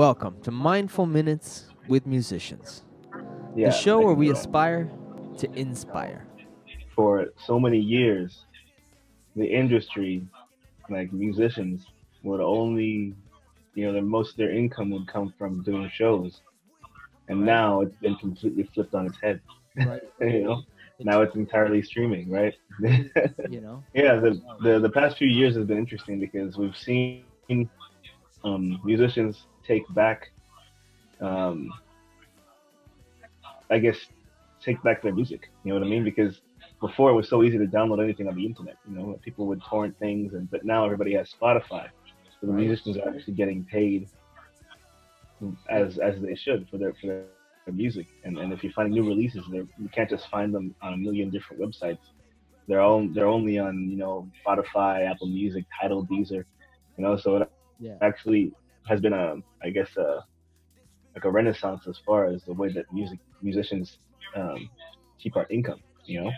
Welcome to Mindful Minutes with Musicians, Yeah, the show where we aspire to inspire. for so many years, the industry, like musicians, would only, you know, their most of their income would come from doing shows, and now it's been completely flipped on its head. Right. you know, now it's entirely streaming, right? You know. yeah, the, the the past few years has been interesting because we've seen um, musicians take back, um, I guess, take back their music. You know what I mean? Because before it was so easy to download anything on the internet. You know, people would torrent things, and but now everybody has Spotify, so the musicians are actually getting paid as as they should for their for their, their music. And and if you're finding new releases, you can't just find them on a million different websites. They're all they're only on you know Spotify, Apple Music, Tidal, Deezer. You know, so it Yeah. actually has been a I guess a like a renaissance as far as the way that music musicians um, keep our income. You know,